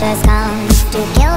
Just come To kill